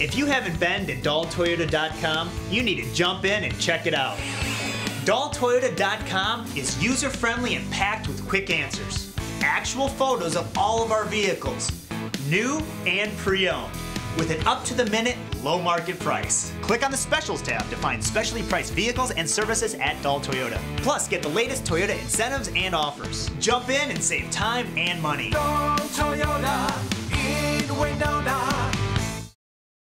If you haven't been to DahlToyota.com, you need to jump in and check it out. DahlToyota.com is user friendly and packed with quick answers. Actual photos of all of our vehicles, new and pre owned, with an up to the minute low market price. Click on the specials tab to find specially priced vehicles and services at Dahl Toyota. Plus, get the latest Toyota incentives and offers. Jump in and save time and money. Dahl Toyota.